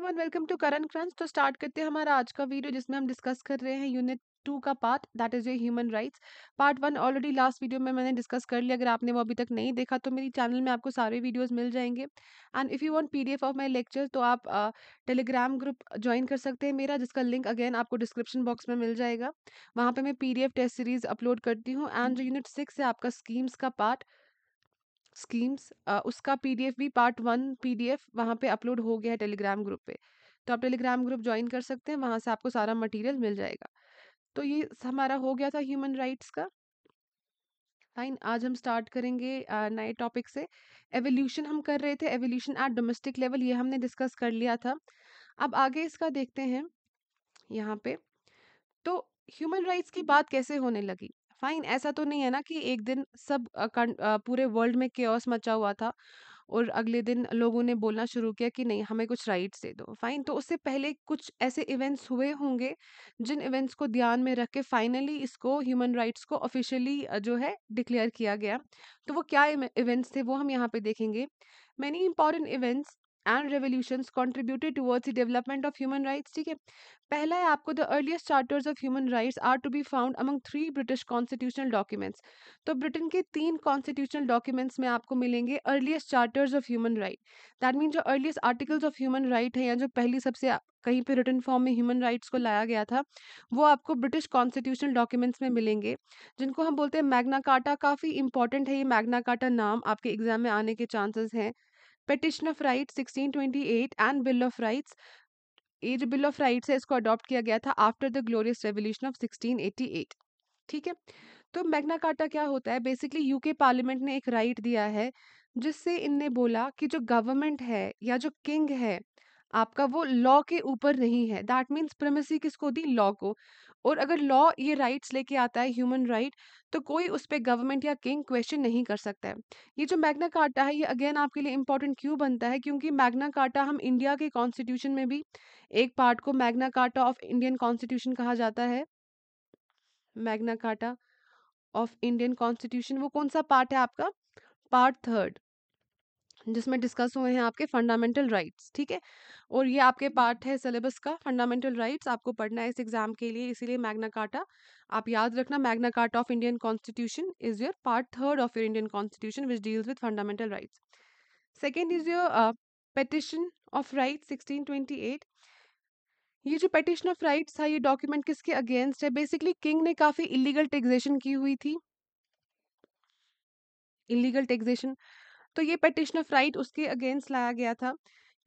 Everyone welcome to current crunch तो start करते हैं हमारा आज का वीडियो जिसमें हम डिस्कस कर रहे हैं यूनिट टू का part that is a human rights part one already last video में मैंने डिस्कस कर लिया अगर आपने वो अभी तक नहीं देखा तो मेरी चैनल में आपको सारे वीडियोस मिल जाएँगे. And if you want PDF of my lecture तो आप टेलीग्राम ग्रुप ज्वाइन कर सकते हैं मेरा जिसका लिंक अगेन आपको डिस्क्रिप्शन बॉक्स में मिल जाएगा. वहाँ पर मैं पीडीएफ टेस्ट सीरीज़ अपलोड करती हूँ. एंड जो यूनिट सिक्स है आपका स्कीम्स का पार्ट स्कीम्स उसका पीडीएफ भी पार्ट वन पीडीएफ वहाँ पे अपलोड हो गया है टेलीग्राम ग्रुप पे। तो आप टेलीग्राम ग्रुप ज्वाइन कर सकते हैं वहाँ से आपको सारा मटेरियल मिल जाएगा। तो ये हमारा हो गया था ह्यूमन राइट्स का। फाइन आज हम स्टार्ट करेंगे नए टॉपिक से। एवोल्यूशन हम कर रहे थे एवोल्यूशन एट डोमेस्टिक लेवल ये हमने डिस्कस कर लिया था। अब आगे इसका देखते हैं यहाँ पे। तो ह्यूमन राइट्स की बात कैसे होने लगी? फाइन, ऐसा तो नहीं है ना कि एक दिन सब पूरे वर्ल्ड में केओस मचा हुआ था और अगले दिन लोगों ने बोलना शुरू किया कि नहीं, हमें कुछ राइट्स दे दो। फाइन तो उससे पहले कुछ ऐसे इवेंट्स हुए होंगे, जिन इवेंट्स को ध्यान में रख के फाइनली इसको ह्यूमन राइट्स को ऑफिशियली जो है डिक्लेयर किया गया। तो वो क्या इवेंट्स थे वो हम यहाँ पे देखेंगे। Many important events and revolutions contributed towards the development of human rights ठीक है? पहला है आपको the earliest charters of human rights are to be found among three British constitutional documents तो ब्रिटेन के तीन कॉन्स्टिट्यूशनल डॉक्यूमेंट्स में आपको मिलेंगे earliest charters of human right that mean जो earliest articles of human right है या जो पहली सबसे कहीं पे रिटर्न फॉर्म में ह्यूमन राइट्स को लाया गया था, वो आपको ब्रिटिश कॉन्स्टिट्यूशनल डॉक्यूमेंट्स में मिलेंगे, जिनको हम बोलते हैं मैग्ना कार्टा काफ़ी इंपॉर्टेंट है ये मैग्ना कार्टा नाम, आपके एग्ज़ाम में आने के चांसेस हैं। Petition of rights 1628 and bill of rights ये जो बिल ऑफ़ राइट्स है, इसको अडॉप्ट किया गया था after the glorious revolution of 1688 ठीक है? तो मैग्ना कार्टा क्या होता है? बेसिकली यूके पार्लियामेंट ने एक राइट दिया है, जिससे इनने बोला कि जो गवर्नमेंट है या जो किंग है आपका वो लॉ के ऊपर नहीं है। दैट मीन्स प्रेमेसी किसको दी? लॉ को। और अगर लॉ ये राइट्स लेके आता है, ह्यूमन राइट तो कोई उस पर गवर्नमेंट या किंग क्वेश्चन नहीं कर सकता है। ये जो मैग्ना कार्टा है, ये अगेन आपके लिए इंपॉर्टेंट क्यों बनता है? क्योंकि मैग्ना कार्टा हम इंडिया के कॉन्स्टिट्यूशन में भी एक पार्ट को Magna Carta of Indian constitution कहा जाता है। Magna Carta of Indian constitution, वो कौन सा पार्ट है आपका? Part third. जिसमें डिस्कस हुए हैं आपके फंडामेंटल राइट्स ठीक है? और ये आपके पार्ट है सिलेबस का फंडामेंटल राइट्स आपको पढ़ना है इस एग्ज़ाम के लिए इसीलिए मैग्ना कार्टा। आप याद रखना Magna Carta of Indian constitution is your part third of your Indian constitution which deals with fundamental rights. Second is your petition of right sixteen ये जो पेटिशन ऑफ़ राइट्स था ये डॉक्यूमेंट किसके against है? Basically king ने काफ़ी illegal taxation की हुई थी। इलीगल टेक्सेशन तो ये पेटिशन ऑफ़ राइट उसके अगेंस्ट लाया गया था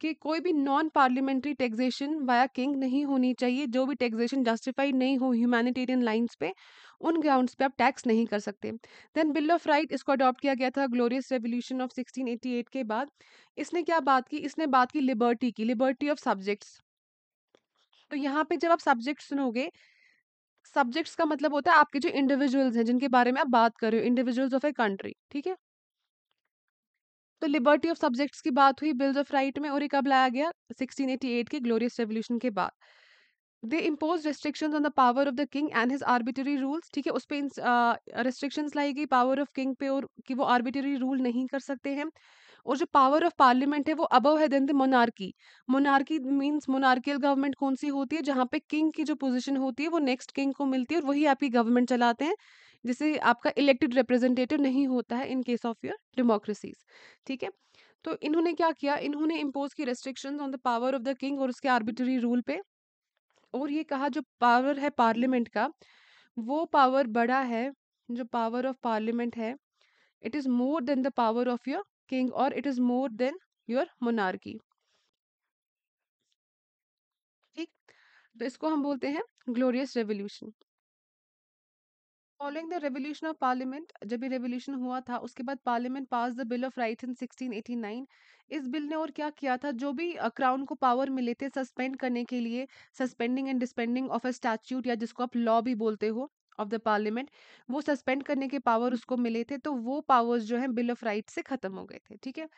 कि कोई भी non parliamentary taxation via king नहीं होनी चाहिए। जो भी टैक्सेशन जस्टिफाइड नहीं हो ह्यूमैनिटेरियन लाइंस पे, उन ग्राउंड्स पे आप टैक्स नहीं कर सकते। देन बिल ऑफ़ राइट इसको अडॉप्ट किया गया था ग्लोरियस रेवोल्यूशन ऑफ़ 1688 के बाद। इसने क्या बात की? इसने बात की लिबर्टी की लिबर्टी ऑफ़ सब्जेक्ट्स तो यहाँ पे जब आप सब्जेक्ट सुनोगे सब्जेक्ट्स का मतलब होता है आपके जो इंडिविजुअल्स हैं, जिनके बारे में आप बात कर रहे हो इंडिविजुअल्स ऑफ़ ए कंट्री ठीक है? तो लिबर्टी ऑफ़ सब्जेक्ट्स की बात हुई बिल्स ऑफ़ राइट में और ये कब लाया गया? 1688 के ग्लोरियस रेवोल्यूशन के बाद। They impose restriction on the power of the king and his arbitrary rules, ठीक है? उस पर रिस्ट्रिक्शंस लाई गई पावर ऑफ़ किंग पे और कि वो आर्बिटरी रूल नहीं कर सकते हैं। और जो पावर ऑफ़ पार्लियामेंट है वो अबव है then the monarchy. Monarchy means monarchial government कौन सी होती है? जहाँ पे किंग की जो पोजीशन होती है वो नेक्स्ट किंग को मिलती है और वही आपकी गवर्नमेंट चलाते हैं। जिसे आपका इलेक्टेड रिप्रेजेंटेटिव नहीं होता है in case of your democracies ठीक है? तो इन्होंने क्या किया? इन्होंने इम्पोज की restrictions on the power of the king और उसके आर्बिटरी रूल पे और ये कहा जो पावर है पार्लियामेंट का, वो पावर बड़ा है, जो पावर ऑफ़ पार्लियामेंट है it is more than the power of your king और it is more than your monarchy ठीक? तो इसको हम बोलते हैं glorious revolution following the revolution of parliament जब ये रेवोल्यूशन हुआ था, उसके बाद parliament pass the bill of rights in 1689 इस बिल ने और क्या किया था? जो भी क्राउन को पावर मिले थे सस्पेंड करने के लिए suspending and dispensing of a statute या जिसको आप लॉ भी बोलते हो ऑफ़ द पार्लियामेंट वो सस्पेंड करने के पावर उसको मिले थे तो वो पावर्स जो है बिल ऑफ़ राइट से खत्म हो गए थे, ठीक है?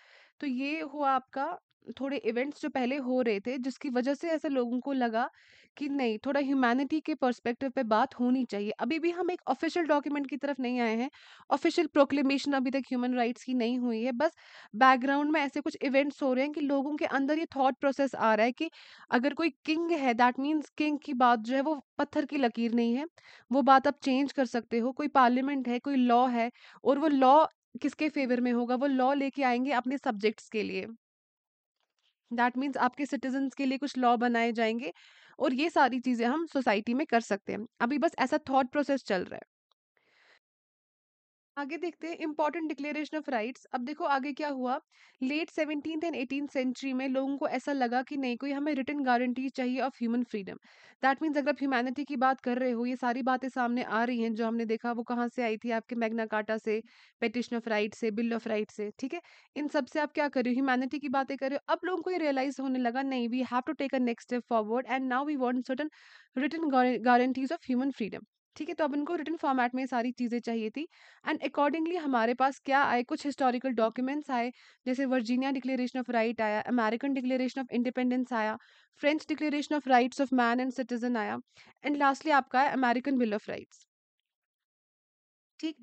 तो ये हुआ आपका थोड़े इवेंट्स जो पहले हो रहे थे, जिसकी वजह से ऐसे लोगों को लगा कि नहीं, थोड़ा ह्यूमैनिटी के पर्सपेक्टिव पे बात होनी चाहिए। अभी भी हम एक ऑफिशियल डॉक्यूमेंट की तरफ़ नहीं आए हैं, ऑफिशियल प्रोक्लेमेशन अभी तक ह्यूमन राइट्स की नहीं हुई है, बस बैकग्राउंड में ऐसे कुछ इवेंट्स हो रहे हैं कि लोगों के अंदर ये थॉट प्रोसेस आ रहा है कि अगर कोई किंग है, दैट मीन्स किंग की बात जो है वो पत्थर की लकीर नहीं है, वो बात आप चेंज कर सकते हो, कोई पार्लियामेंट है, कोई लॉ है, और वो लॉ किसके फेवर में होगा? वो लॉ लेके आएँगे अपने सब्जेक्ट्स के लिए। दैट मीन्स आपके सिटीजन्स के लिए कुछ लॉ बनाए जाएँगे और ये सारी चीज़ें हम सोसाइटी में कर सकते हैं। अभी बस ऐसा थॉट प्रोसेस चल रहा है। आगे देखते हैं इंपॉर्टेंट डिक्लेरेशन ऑफ़ राइट्स अब देखो आगे क्या हुआ? Late seventeen and eighteen century में लोगों को ऐसा लगा कि नहीं, कोई हमें रिटर्न गारंटी चाहिए of human freedom that means अगर आप ह्यूमैनिटी की बात कर रहे हो, ये सारी बातें सामने आ रही हैं, जो हमने देखा, वो कहाँ से आई थी आपके मैग्ना कार्टा से पेटिशन ऑफ़ राइट से बिल ऑफ़ राइट से, ठीक है? इन सबसे आप क्या कर रहे हो? ह्यूमैनिटी की बातें कर रहे हो। अब लोगों को ये रियलाइज़ होने लगा, नहीं we have to take a next step forward and now we want certain written guarantees of human freedom ठीक है तो अब इनको रिटर्न फॉर्मेट में सारी चीज़ें चाहिए थी। एंड अकॉर्डिंगली हमारे पास क्या आए, कुछ हिस्टोरिकल डॉक्यूमेंट्स आए, जैसे वर्जीनिया डिक्लेरेशन ऑफ़ राइट आया, अमेरिकन डिक्लेरेशन ऑफ़ इंडिपेंडेंस आया, French declaration of rights of man and citizen आया, एंड लास्टली आपका है अमेरिकन बिल ऑफ़ राइट्स। ठीक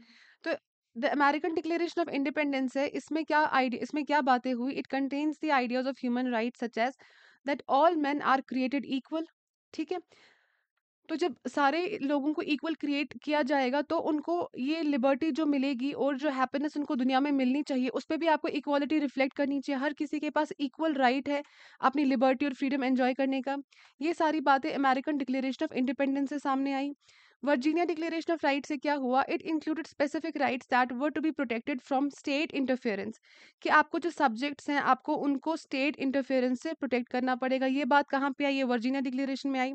तो the American declaration of independence है, इसमें क्या आइडिया इसमें क्या बातें हुई? It contains the ideas of human rights such as that all man are created equal ठीक है? तो जब सारे लोगों को इक्वल क्रिएट किया जाएगा तो उनको ये लिबर्टी जो मिलेगी और जो हैप्पीनेस उनको दुनिया में मिलनी चाहिए, उस पर भी आपको इक्वालिटी रिफ्लेक्ट करनी चाहिए। हर किसी के पास इक्वल राइट है अपनी लिबर्टी और फ्रीडम एंजॉय करने का। ये सारी बातें अमेरिकन डिक्लेरेशन ऑफ़ इंडिपेंडेंस से सामने आई। वर्जीनिया डिक्लेरेशन ऑफ़ राइट से क्या हुआ? It included specific rights that were to be protected from state interference कि आपको जो सब्जेक्ट्स हैं, आपको उनको स्टेट इंटरफेरेंस से प्रोटेक्ट करना पड़ेगा। ये बात कहाँ पे आई? ये वर्जीनिया डिक्लेरेशन में आई।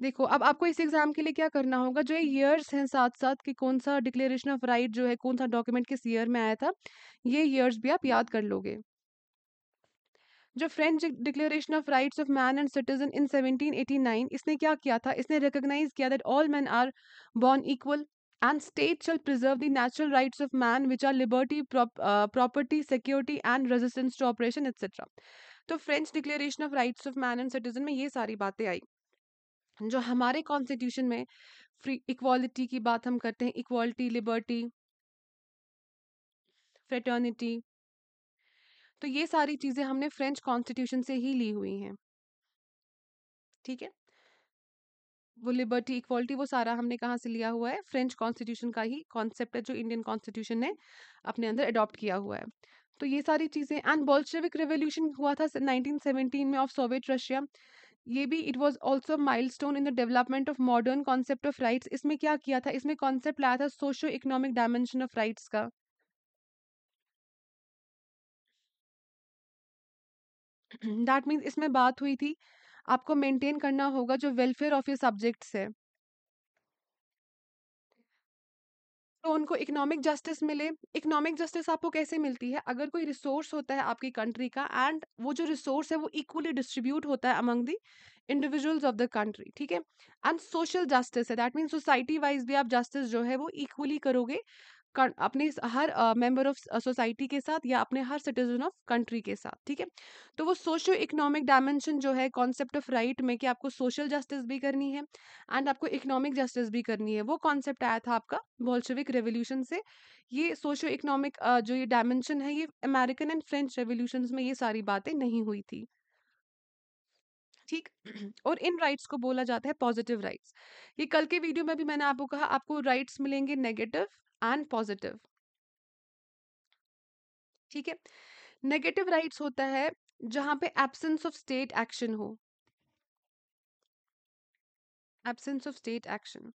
देखो अब आपको इस एग्ज़ाम के लिए क्या करना होगा? जो ये ईयर्स हैं साथ साथ कि कौन सा डिक्लेरेशन ऑफ़ राइट जो है कौन सा डॉक्यूमेंट किस ईयर में आया था ये ईयर्स भी आप याद कर लोगे। जो French declaration of rights of man and citizen in 1789 इसने क्या किया था? इसने रिकॉग्नाइज किया that all man are born equal and state shall preserve the natural rights of man which are liberty property security and resistance to oppression etcetera तो French declaration of rights of man and citizen में ये सारी बातें आई। जो हमारे constitution में free equality की बात हम करते हैं इक्वालिटी लिबर्टी फ्रेटर्निटी तो ये सारी चीज़ें हमने फ्रेंच कॉन्स्टिट्यूशन से ही ली हुई हैं। ठीक है? वो लिबर्टी इक्वालिटी वो सारा हमने कहाँ से लिया हुआ है? फ्रेंच कॉन्स्टिट्यूशन का ही कॉन्सेप्ट है, जो इंडियन कॉन्स्टिट्यूशन ने अपने अंदर अडॉप्ट किया हुआ है। तो ये सारी चीज़ें एंड बोल्शेविक रेवोल्यूशन हुआ था 1917 में ऑफ़ सोवियत रशिया ये भी it was also also milestone in the development of modern concept of rights इसमें क्या किया था? इसमें कॉन्सेप्ट लाया था socio economic dimension of rights का। दैट मीन्स इसमें बात हुई थी, आपको मेंटेन करना होगा जो वेलफेयर ऑफ़ योर सब्जेक्ट्स है। तो उनको इकोनॉमिक जस्टिस मिले। इकोनॉमिक जस्टिस आपको कैसे मिलती है? अगर कोई रिसोर्स होता है आपकी कंट्री का एंड वो जो रिसोर्स है वो इक्वली डिस्ट्रीब्यूट होता है among the individuals of the country, ठीक है? एंड सोशल जस्टिस है। दैट मीन सोसाइटी वाइज भी आप जस्टिस जो है वो इक्वली करोगे। अपने हर मेंबर ऑफ़ सोसाइटी के साथ या अपने हर सिटीजन ऑफ़ कंट्री के साथ, ठीक है? तो वो सोशो इकोनॉमिक डायमेंशन जो है, कॉन्सेप्ट ऑफ़ राइट में कि आपको सोशल जस्टिस भी करनी है एंड आपको इकोनॉमिक जस्टिस भी करनी है, वो कॉन्सेप्ट आया था आपका बोल्शेविक रेवोल्यूशन से। ये सोशो इकोनॉमिक जो ये डायमेंशन है, ये अमेरिकन एंड फ्रेंच रेवोल्यूशन में ये सारी बातें नहीं हुई थी। ठीक? और इन राइट्स को बोला जाता है पॉजिटिव राइट्स। ये कल के वीडियो में भी मैंने आपको कहा, आपको राइट्स मिलेंगे नेगेटिव एंड पॉजिटिव ठीक है? नेगेटिव राइट्स होता है जहाँ पे एब्सेंस ऑफ़ स्टेट एक्शन हो। Absence of state action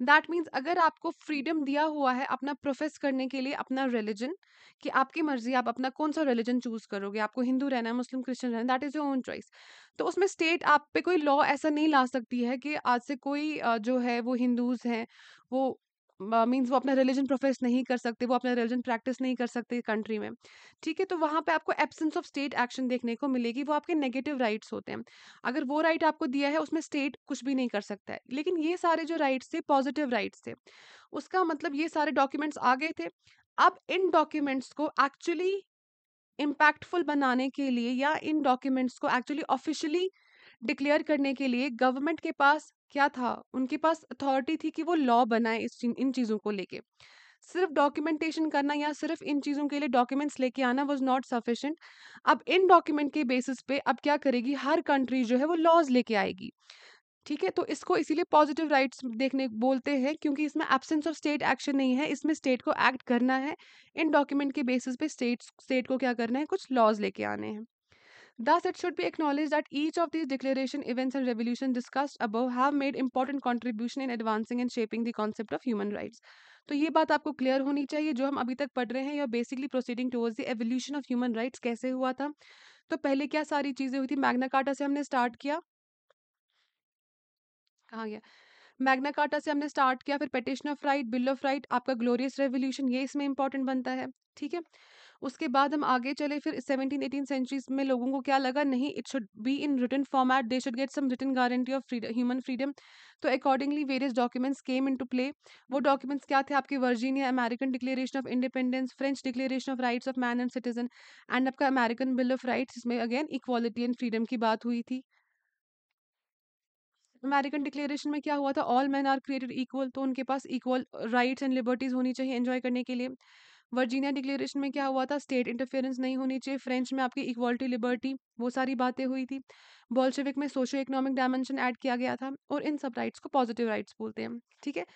that means अगर आपको फ्रीडम दिया हुआ है अपना प्रोफेस करने के लिए, अपना रिलीजन कि आपकी मर्ज़ी, आप अपना कौन सा रिलीजन चूज़ करोगे? आपको हिंदू रहना है, मुस्लिम, क्रिश्चियन रहना that is your own choice तो उसमें स्टेट आप पे कोई लॉ ऐसा नहीं ला सकती है कि आज से कोई जो है वो हिंदूज हैं, वो मीन्स वो अपना रिलीजन प्रोफेस नहीं कर सकते, वो अपना रिलीजन प्रैक्टिस नहीं कर सकते कंट्री में। ठीक है तो वहाँ पे आपको एब्सेंस ऑफ़ स्टेट एक्शन देखने को मिलेगी, वो आपके नेगेटिव राइट्स होते हैं। अगर वो राइट आपको दिया है, उसमें स्टेट कुछ भी नहीं कर सकता है। लेकिन ये सारे जो राइट्स थे पॉजिटिव राइट्स थे, उसका मतलब ये सारे डॉक्यूमेंट्स आ गए थे। अब इन डॉक्यूमेंट्स को एक्चुअली इम्पैक्टफुल बनाने के लिए या इन डॉक्यूमेंट्स को एक्चुअली ऑफिशियली डिक्लेयर करने के लिए गवर्नमेंट के पास क्या था? उनके पास अथॉरिटी थी कि वो लॉ बनाए इस इन चीज़ों को लेके। सिर्फ़ डॉक्यूमेंटेशन करना या सिर्फ़ इन चीज़ों के लिए डॉक्यूमेंट्स लेके आना वाज नॉट सफिशिएंट अब इन डॉक्यूमेंट के बेसिस पे अब क्या करेगी? हर कंट्री जो है वो लॉज लेके आएगी। ठीक है? तो इसको इसीलिए पॉजिटिव राइट्स देखने बोलते हैं क्योंकि इसमें एब्सेंस ऑफ़ स्टेट एक्शन नहीं है। इसमें स्टेट को एक्ट करना है। इन डॉक्यूमेंट के बेसिस पे स्टेट स्टेट को क्या करना है? कुछ लॉज लेके आने हैं। Thus, it should be acknowledged that each of these declaration events and revolutions discussed above have made important contribution in advancing and shaping the concept of human rights. तो ये बात आपको क्लियर होनी चाहिए जो हम अभी तक पढ़ रहे हैं या basically proceeding towards the evolution of human rights कैसे हुआ था? तो पहले क्या सारी चीज़ें हुई थी? मैग्ना कार्टा से हमने स्टार्ट किया। कहाँ गया मैग्ना कार्टा से हमने स्टार्ट किया फिर petition of right bill of right आपका ग्लोरियस रेवोल्यूशन ये इसमें इंपॉर्टेंट बनता है ठीक है? उसके बाद हम आगे चले, फिर सेवनटीन, एटीन सेंचुरीज में लोगों को क्या लगा, नहीं it should be in written format they should get some written guarantee of human freedom तो accordingly various documents came into play वो डॉक्यूमेंट्स क्या थे? आपके Virginia American declaration of independence French declaration of rights of man and citizen and आपका American bill of rights इसमें again equality and freedom की बात हुई थी। अमेरिकन डिक्लेरेशन में क्या हुआ था? All man are created equal तो उनके पास इक्वल राइट्स एंड लिबर्टीज होनी चाहिए एंजॉय करने के लिए। वर्जीनिया डिक्लेरेशन में क्या हुआ था? स्टेट इंटरफेरेंस नहीं होनी चाहिए। फ्रेंच में आपकी इक्वालिटी, लिबर्टी, वो सारी बातें हुई थी। बॉल्शेविक में सोशो इकोनॉमिक डायमेंशन ऐड किया गया था और इन सब राइट्स को पॉजिटिव राइट्स बोलते हैं, ठीक है?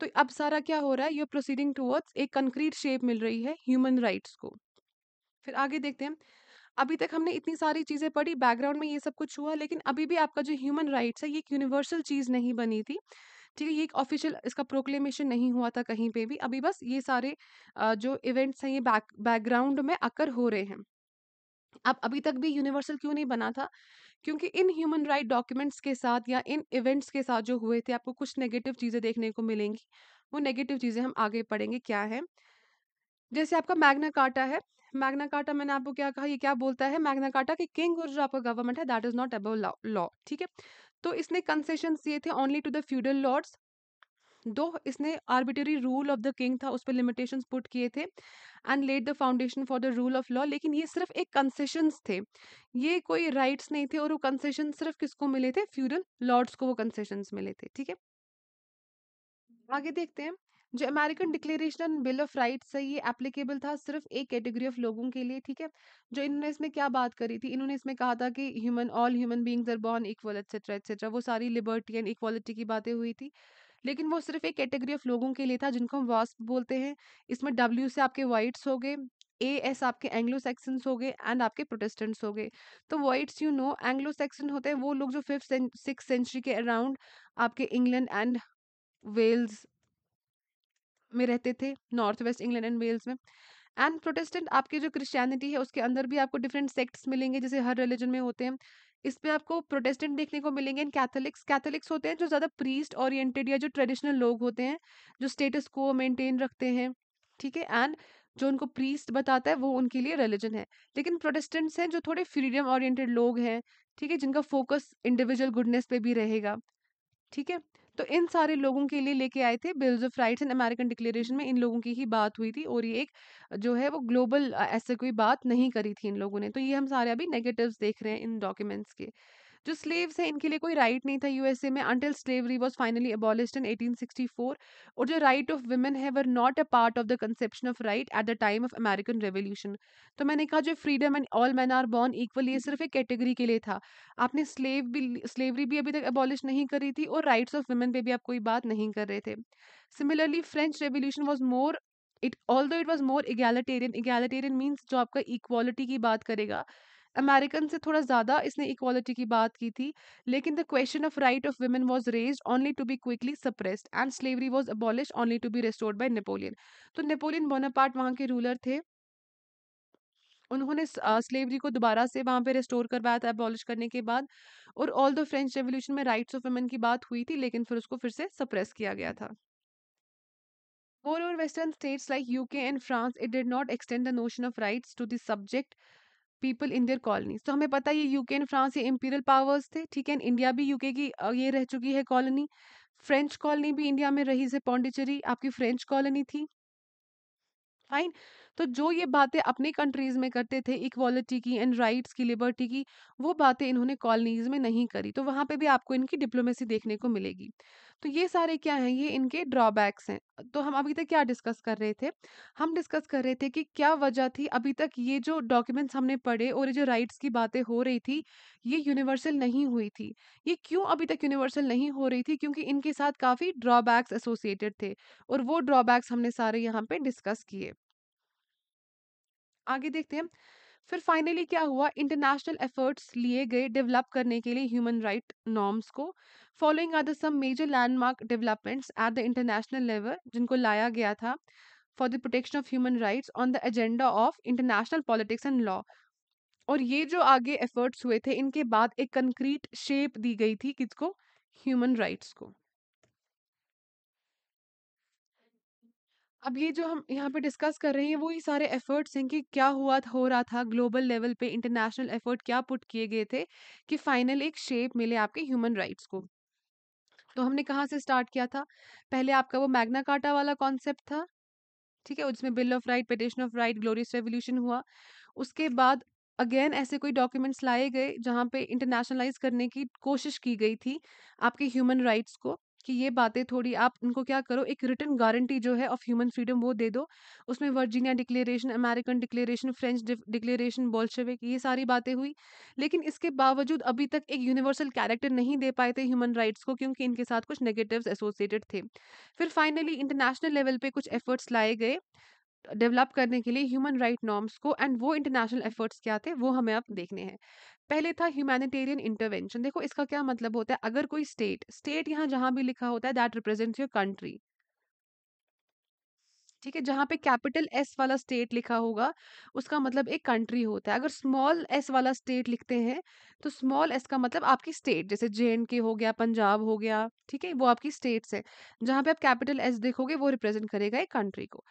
तो अब सारा क्या हो रहा है? यूर प्रोसीडिंग टूवर्ड्स एक कंक्रीट शेप मिल रही है ह्यूमन राइट्स को। फिर आगे देखते हैं। अभी तक हमने इतनी सारी चीज़ें पढ़ी बैकग्राउंड में ये सब कुछ हुआ, लेकिन अभी भी आपका जो ह्यूमन राइट्स है, ये एक यूनिवर्सल चीज़ नहीं बनी थी। ठीक है, ये एक ऑफिशियल इसका प्रोक्लेमेशन नहीं हुआ था कहीं पे भी, अभी बस ये सारे जो इवेंट्स हैं ये बैक, बैकग्राउंड में अकर हो रहे हैं। अब अभी तक भी यूनिवर्सल क्यों नहीं बना था? क्योंकि इन ह्यूमन राइट डॉक्यूमेंट्स के साथ या इन इवेंट्स के साथ जो हुए थे, आपको कुछ नेगेटिव चीज़ें देखने को मिलेंगी, वो नेगेटिव चीज़ें हम आगे पढ़ेंगे क्या है। जैसे आपका मैग्ना कार्टा है, मैग्ना कार्टा मैंने आपको क्या कहा, ये क्या बोलता है? मैग्ना कार्टा कि किंग और जो आपका गवर्नमेंट है, that is not above law, ठीक है? तो इसने कंसेशन दिए थे only to the feudal lords though, इसने arbitrary rule of the king था, उस पर लिमिटेशंस पुट किए थे and led the foundation for the rule of law लेकिन ये सिर्फ़ एक कंसेशन थे। ये कोई राइट्स नहीं थे और वो कंसेशन सिर्फ़ किसको मिले थे? फ्यूडल लॉर्ड्स को वो कंसेशन मिले थे, ठीक है? आगे देखते हैं। जो American declaration bill of rights है, ये एप्लीकेबल था सिर्फ़ एक कैटेगरी ऑफ़ लोगों के लिए, ठीक है? जो इन्होंने इसमें क्या बात करी थी? इन्होंने इसमें कहा था कि human all human beings are born equal etcetera etcetera वो सारी लिबर्टी एंड इक्वालिटी की बातें हुई थी। लेकिन वो सिर्फ़ एक कैटेगरी ऑफ़ लोगों के लिए था जिनको हम वास्प बोलते हैं। इसमें डब्ल्यू से आपके वाइट्स हो गए ए एस आपके एंग्लो सेक्सन्स हो गए एंड आपके प्रोटेस्टेंट्स हो गए। तो whites you know Anglo Saxon होते हैं, वो लोग जो फिफ्थ सिक्स सेंचुरी के अराउंड आपके इंग्लैंड एंड वेल्स में रहते थे, north west England and Wales में। एंड प्रोटेस्टेंट आपकी जो क्रिश्चियनिटी है, उसके अंदर भी आपको डिफरेंट सेक्ट्स मिलेंगे, जैसे हर रिलीजन में होते हैं। इस पे आपको प्रोटेस्टेंट देखने को मिलेंगे एंड कैथोलिक्स। कैथोलिक्स होते हैं जो ज़्यादा प्रीस्ट ओरिएंटेड या जो ट्रेडिशनल लोग होते हैं, जो स्टेटस को मेंटेन रखते हैं, ठीक है? एंड जो उनको प्रीस्ट बताता है, वो उनके लिए रिलीजन है। लेकिन प्रोटेस्टेंट्स हैं जो थोड़े फ्रीडम ओरिएंटेड लोग हैं, ठीक है? जिनका फोकस इंडिविजुअल गुडनेस पे भी रहेगा, ठीक है? तो इन सारे लोगों के लिए लेके आए थे bills of rights and American declaration में इन लोगों की ही बात हुई थी और ये एक जो है वो ग्लोबल ऐसे कोई बात नहीं करी थी इन लोगों ने। तो ये हम सारे अभी नेगेटिव्स देख रहे हैं इन डॉक्यूमेंट्स के। जो स्लेव्स हैं इनके लिए कोई राइट नहीं था यूएसए में until slavery was finally abolished in 1864 और जो राइट ऑफ़ वुमेन है were not a part of the conception of right at the time of American revolution तो मैंने कहा जो freedom and all man are born equal ये सिर्फ़ एक कैटेगरी के लिए था। आपने स्लेव भी स्लेवरी भी अभी तक अबॉलिश नहीं करी थी और राइट्स ऑफ़ वुमेन पे भी आप कोई बात नहीं कर रहे थे। Similarly French revolution was more it all though it was more egalitarian egalitarian means जो आपका इक्वालिटी की बात करेगा अमेरिकन से थोड़ा ज़्यादा इसने इक्वालिटी की बात की थी लेकिन the question of right of women was raised only to be quickly suppressed and slavery was abolish only to be restored by Napoleon तो नेपोलियन बोनापार्ट वहाँ के रूलर थे। उन्होंने स्लेवरी को दोबारा से वहाँ पे रिस्टोर करवाया था अबॉलिश करने के बाद और ऑल द फ्रेंच रेवोल्यूशन में राइट्स ऑफ़ वुमेन की बात हुई थी लेकिन फिर उसको फिर से सप्रेस किया गया था। Moreover, Western states like UK and France, it did not extend the notion of rights to the subject people in their colonies तो हमें पता है ये यूके एंड फ्रांस ये इंपीरियल पावर्स थे, ठीक है? इंडिया भी यूके की ये रह चुकी है कॉलोनी फ्रेंच कॉलोनी भी इंडिया में रही से पौंडीचेरी आपकी फ्रेंच कॉलोनी थी. फाइन तो जो ये बातें अपनी कंट्रीज़ में करते थे इक्वालिटी की एंड राइट्स की, लिबर्टी की, वो बातें इन्होंने कॉलोनीज़ में नहीं करी। तो वहाँ पे भी आपको इनकी डिप्लोमेसी देखने को मिलेगी। तो ये सारे क्या हैं, ये इनके ड्रॉबैक्स हैं। तो हम अभी तक क्या डिस्कस कर रहे थे? हम डिस्कस कर रहे थे कि क्या वजह थी अभी तक ये जो डॉक्यूमेंट्स हमने पढ़े और ये जो राइट्स की बातें हो रही थी, ये यूनिवर्सल नहीं हुई थी। ये क्यों अभी तक यूनिवर्सल नहीं हो रही थी? क्योंकि इनके साथ काफ़ी ड्रॉबैक्स एसोसिएटेड थे और वो ड्रॉबैक्स हमने सारे यहाँ पे डिस्कस किए। आगे देखते हैं। फिर फाइनली क्या हुआ? इंटरनेशनल एफर्ट्स लिए गए डेवलप करने के लिए ह्यूमन राइट नॉर्म्स को। Following are the some major landmark developments at the international level जिनको लाया गया था for the protection of human rights on the agenda of international politics and law और ये जो आगे एफर्ट्स हुए थे, इनके बाद एक कंक्रीट शेप दी गई थी किसको? ह्यूमन राइट्स को। अब ये जो हम यहाँ पे डिस्कस कर रहे हैं वही सारे एफर्ट्स हैं कि क्या हुआ हो रहा था, ग्लोबल लेवल पे इंटरनेशनल एफर्ट क्या पुट किए गए थे कि फाइनल एक शेप मिले आपके ह्यूमन राइट्स को। तो हमने कहाँ से स्टार्ट किया था? पहले आपका वो मैग्ना कार्टा वाला कॉन्सेप्ट था, ठीक है उसमें bill of right, petition of right, glorious revolution हुआ। उसके बाद अगेन ऐसे कोई डॉक्यूमेंट्स लाए गए जहाँ पे इंटरनेशनलाइज करने की कोशिश की गई थी आपके ह्यूमन राइट्स को। कि ये बातें थोड़ी, आप उनको क्या करो, एक रिटर्न गारंटी जो है ऑफ़ ह्यूमन फ्रीडम वो दे दो। उसमें Virginia declaration American declaration French declaration Bolshevik ये सारी बातें हुई। लेकिन इसके बावजूद अभी तक एक यूनिवर्सल कैरेक्टर नहीं दे पाए थे ह्यूमन राइट्स को, क्योंकि इनके साथ कुछ नेगेटिव एसोसिएटेड थे। फिर फाइनली इंटरनेशनल लेवल पर कुछ एफर्ट्स लाए गए। डेवलप करने के लिए ह्यूमन राइट नॉर्म्स को एंड वो इंटरनेशनल एफर्ट्स क्या थे, वो हमें अब देखने हैं। पहले था ह्यूमैनिटेरियन इंटरवेंशन। देखो इसका क्या मतलब होता है, अगर कोई स्टेट स्टेट यहाँ जहाँ भी लिखा होता है, दैट रिप्रेजेंट्स योर कंट्री। ठीक है, जहाँ पे कैपिटल एस वाला स्टेट लिखा होगा, उसका मतलब एक कंट्री होता है। अगर स्मॉल एस वाला स्टेट लिखते हैं तो स्मॉल एस का मतलब आपकी स्टेट, जैसे जे एंड के हो गया, पंजाब हो गया, ठीक है, वो आपकी स्टेट्स है। जहाँ पे आप कैपिटल एस देखोगे, वो रिप्रेजेंट करेगा एक कंट्री को।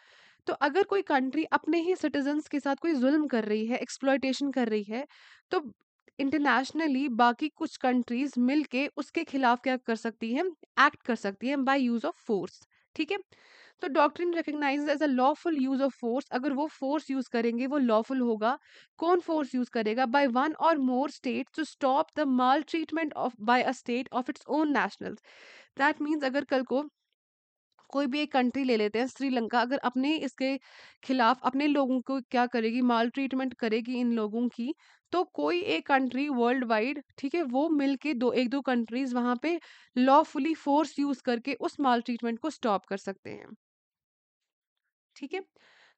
तो अगर कोई कंट्री अपने ही सिटीजन्स के साथ कोई जुल्म कर रही है, एक्सप्लॉयटेशन कर रही है तो इंटरनेशनली बाकी कुछ कंट्रीज़ मिलके उसके खिलाफ क्या कर सकती हैं? एक्ट कर सकती हैं बाय यूज़ ऑफ़ फोर्स, ठीक है? तो doctrine recognize as a lawful use of force, अगर वो फोर्स यूज़ करेंगे, वो लॉफुल होगा। कौन फोर्स यूज़ करेगा? बाय वन और more state to stop the maltreatment of, by a state of its own nationals. That means अगर कल को कोई भी एक कंट्री ले लेते हैं, श्रीलंका, अगर अपने इसके खिलाफ, अपने लोगों को क्या करेगी, माल ट्रीटमेंट करेगी इन लोगों की तो कोई एक कंट्री वर्ल्ड वाइड ठीक है, वो मिल के दो, एक दो कंट्रीज़ वहाँ पे लॉफुली फोर्स यूज़ करके उस माल ट्रीटमेंट को स्टॉप कर सकते हैं। ठीक है?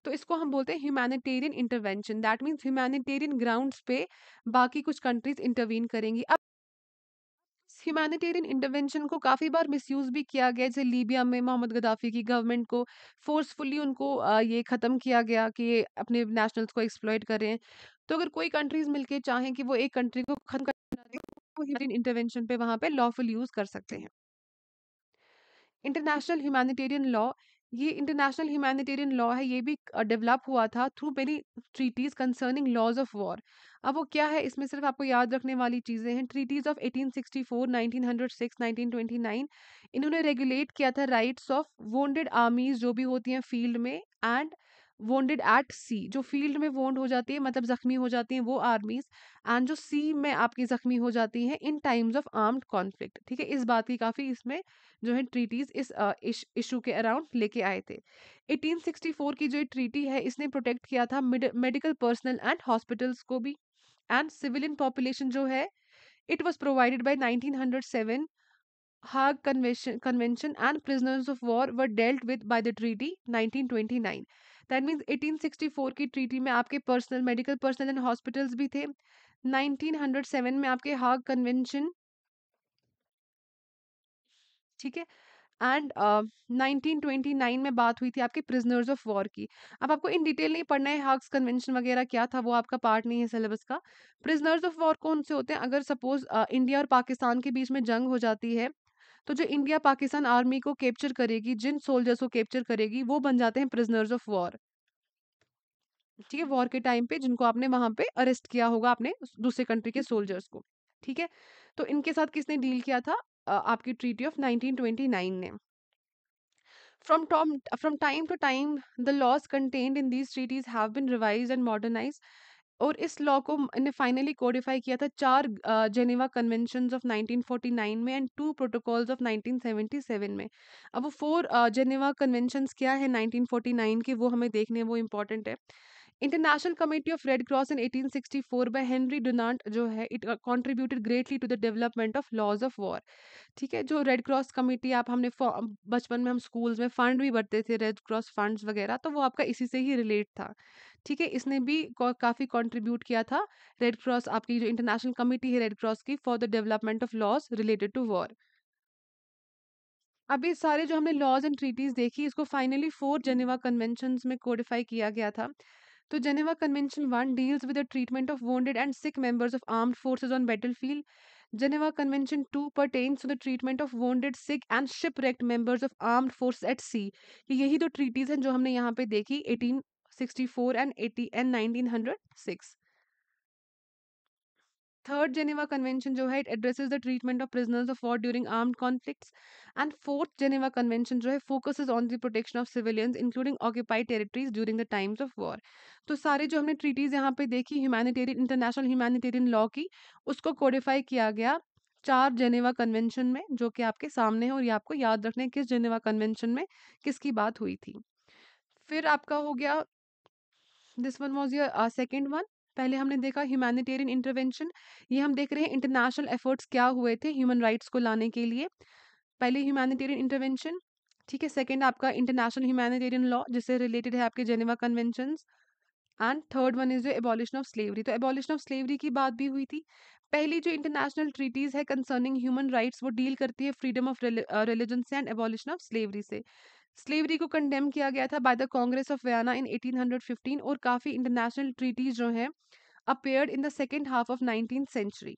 तो इसको हम बोलते हैं humanitarian intervention that means humanitarian grounds पे बाकी कुछ कंट्रीज़ इंटरवीन करेंगी। अब ह्यूमैनिटेरियन इंटरवेंशन को काफ़ी बार मिसयूज़ भी किया गया जैसे लीबिया में मोहम्मद गद्दाफ़ी की गवर्नमेंट को फ़ोर्सफुली उनको ये ख़त्म किया गया कि ये अपने नेशनल्स को एक्सप्लॉइट कर रहे हैं। तो अगर कोई कंट्रीज़ मिलके चाहें कि वो एक कंट्री को ख़त्म करना ह्यूमैनिटेरियन इंटरवेंशन पे वहाँ पे लॉफुल यूज़ कर सकते हैं। इंटरनेशनल ह्यूमैनिटेरियन लॉ ये इंटरनेशनल ह्यूमैनिटेरियन लॉ है, ये भी डेवलप हुआ था through many treaties concerning laws of war अब वो क्या है, इसमें सिर्फ़ आपको याद रखने वाली चीज़ें हैं। ट्रीटीज ऑफ़ 1864 1906 1929 इन्होंने रेगुलेट किया था राइट्स ऑफ़ वोंडेड आर्मीज जो भी होती हैं फ़ील्ड में एंड वोंडेड एट सी जो फ़ील्ड में वोंड हो जाती है मतलब जख्मी हो जाती हैं वो आर्मीज एंड जो सी में आपकी जख्मी हो जाती हैं in times of armed conflict ठीक है इस बात की काफ़ी इसमें जो है ट्रीटीज इस इशू के अराउंड लेके आए थे 1864 की जो ट्रीटी है इसने प्रोटेक्ट किया था मेडिकल पर्सनल एंड हॉस्पिटल्स को भी एंड सिविलियन पॉपुलेशन जो है it was provided by nineteen Hague Convention, Convention and prisoners of war were dealt with by the treaty 1929. That means 1864 की ट्रीटी में आपके personnel medical personnel and hospitals भी थे। 1907 में आपके हाग कन्वेंशन ठीक है? एंड नाइनटीन ट्वेंटी नाइन में बात हुई थी आपके प्रिजनर्स ऑफ़ वॉर की। अब आपको इन डिटेल नहीं पढ़ना है हाग्स कन्वेंशन वगैरह क्या था वो आपका पार्ट नहीं है सिलेबस का। प्रिजनर्स ऑफ़ वॉर कौन से होते हैं? अगर सपोज़ uh, इंडिया और पाकिस्तान के बीच में जंग हो जाती है तो जो इंडिया पाकिस्तान आर्मी को कैप्चर करेगी जिन सोल्जर्स को कैप्चर करेगी वो बन जाते हैं प्रिजनर्स ऑफ़ वॉर। ठीक है वॉर के टाइम पे जिनको आपने वहाँ पे अरेस्ट किया होगा आपने दूसरे कंट्री के सोल्जर्स को। ठीक है तो इनके साथ किसने डील किया था? आपकी ट्रीटी ऑफ़ 1929 ने। From, tom, from time to time, the laws contained in these treaties have been revised and modernized. और इस लॉ को ने फाइनली कोडिफाई किया था चार जेनेवा कन्वेंशंस ऑफ़ 1949 में एंड टू प्रोटोकॉल्स ऑफ़ 1977 में। अब वो फोर जेनेवा कन्वेंशंस क्या है 1949 के वो हमें देखने वो इम्पोर्टेंट है। International committee of red cross in 1864 by Henry Donald जो है it contributed greatly to the development of laws of war ठीक है, जो रेड क्रॉस कमेटी आप हमने बचपन में हम स्कूल्स में फंड भी भरते थे रेड क्रॉस फंड्स वगैरह तो वो आपका इसी से ही रिलेट था। ठीक है, इसने भी काफ़ी कंट्रीब्यूट किया था रेड क्रॉस आपकी जो इंटरनेशनल कमेटी है रेड क्रॉस की for the development of laws related to war अभी सारे जो हमने लॉज एंड ट्रीटीज देखी, इसको फाइनली फोर जेनेवा कन्वेंशन में कोडिफाई किया गया था। तो Geneva convention one deals with the treatment of wounded and sick members of armed forces on battle Geneva convention two pertains the treatment of wounded sick and shipwrecked members of armed force at sea ये यही दो treaties हैं जो हमने यहाँ पे देखी eighteen sixty four and eighty and nineteen hundred six third Geneva convention जो है it addresses the treatment of prisoners of war during armed conflicts and fourth Geneva convention जो है focuses on the protection of civilians including occupied territories during the times of war तो सारे जो हमने treaties यहाँ पे देखी ह्यूमैनिटेरियन इंटरनेशनल ह्यूमैनिटेरियन लॉ की, उसको कोडिफाई किया गया चार जेनेवा कन्वेंशन में, जो कि आपके सामने है और ये आपको याद रखने किस जेनेवा कन्वेंशन में किसकी बात हुई थी। फिर आपका हो गया this one was your second one पहले हमने देखा ह्यूमैनिटेरियन इंटरवेंशन ये हम देख रहे हैं इंटरनेशनल एफर्ट्स क्या हुए थे ह्यूमन राइट्स को लाने के लिए। पहले ह्यूमैनिटेरियन इंटरवेंशन ठीक है सेकेंड आपका इंटरनेशनल ह्यूमैनिटेरियन लॉ जिससे रिलेटेड है आपके Geneva convention and third one is जो एबॉलिशन ऑफ़ स्लेवरी तो एबॉलिशन ऑफ़ स्लेवरी की बात भी हुई थी। पहली जो इंटरनेशनल ट्रीटीज है कंसर्निंग ह्यूमन राइट्स वो डील करती है फ्रीडम ऑफ़ रिलीजन से एंड एबॉलिशन ऑफ़ स्लेवरी से। स्लेवरी को कंडेम किया गया था by the congress of Vienna in 1815 और काफ़ी इंटरनेशनल ट्रीटीज जो हैं appeared in the second half of nineteen century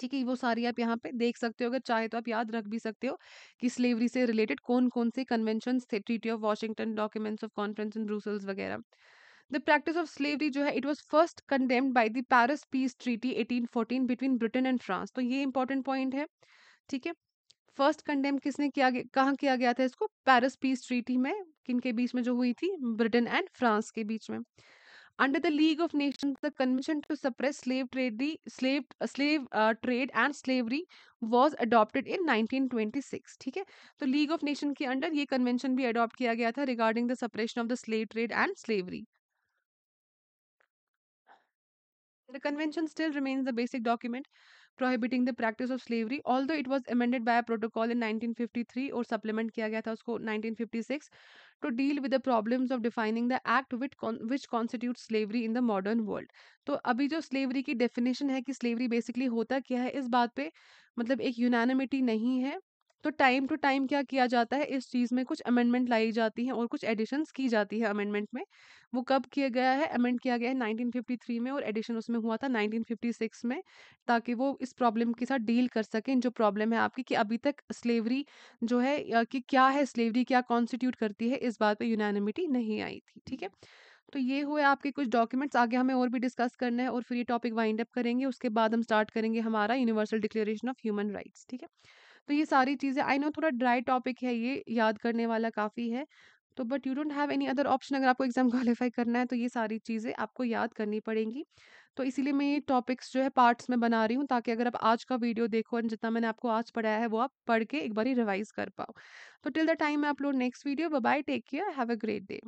ठीक है वो सारी आप यहाँ पे देख सकते हो, अगर चाहे तो आप याद रख भी सकते हो कि स्लेवरी से रिलेटेड कौन कौन से कन्वेंशन थे treaty of Washington documents of conference in Brussels वगैरह. द प्रैक्टिस ऑफ़ स्लेवरी जो है it was first condemned by the Paris peace treaty 1814 between Britain and France तो ये इंपॉर्टेंट पॉइंट है, ठीक है? फ़र्स्ट कंडेम किसने किया कहाँ किया गया था इसको? पेरिस पीस ट्रीटी में किन के बीच में जो हुई थी? ब्रिटेन एंड फ्रांस के बीच में। Under the league of nation, the convention to suppress slave trade, slave slave trade and slavery was adopted in 1926 ठीक है? तो लीग ऑफ़ नेशन के अंडर ये कन्वेंशन भी अडॉप्ट किया गया था regarding the suppression of the slave trade and slavery. The convention still remains the basic document. Prohibiting the practice of slavery although it was amended by protocol in 1953 और supplement किया गया था उसको 1956 to deal with the problems of defining the act which which constitute slavery in the modern world तो अभी जो slavery की definition है कि स्लेवरी बेसिकली होता क्या है, इस बात पे मतलब एक यूनानिमिटी नहीं है। तो टाइम टू टाइम क्या किया जाता है, इस चीज़ में कुछ अमेंडमेंट लाई जाती हैं और कुछ एडिशंस की जाती है अमेंडमेंट में। वो कब किया गया है, अमेंड किया गया है 1953 में और एडिशन उसमें हुआ था 1956 में, ताकि वो इस प्रॉब्लम के साथ डील कर सकें। जो प्रॉब्लम है आपकी कि अभी तक स्लेवरी जो है कि क्या है स्लेवरी, क्या कॉन्स्टिट्यूट करती है, इस बात पर यूनानिमिटी नहीं आई थी, ठीक है? तो ये हुए आपके कुछ डॉक्यूमेंट्स आगे हमें और भी डिस्कस करना है और फिर ये टॉपिक वाइंड अप करेंगे, उसके बाद हम स्टार्ट करेंगे हमारा universal declaration of human rights ठीक है? तो ये सारी चीज़ें आई नो थोड़ा ड्राई टॉपिक है ये, याद करने वाला काफ़ी है तो but you don't have any other option अगर आपको एग्ज़ाम क्वालिफाई करना है तो ये सारी चीज़ें आपको याद करनी पड़ेंगी। तो इसीलिए मैं ये टॉपिक्स जो है पार्ट्स में बना रही हूँ, ताकि अगर आप आज का वीडियो देखो और जितना मैंने आपको आज पढ़ाया है, वो आप पढ़ के एक बार रिवाइज कर पाओ। तो टिल द टाइम मैं upload next video bye take care have a great day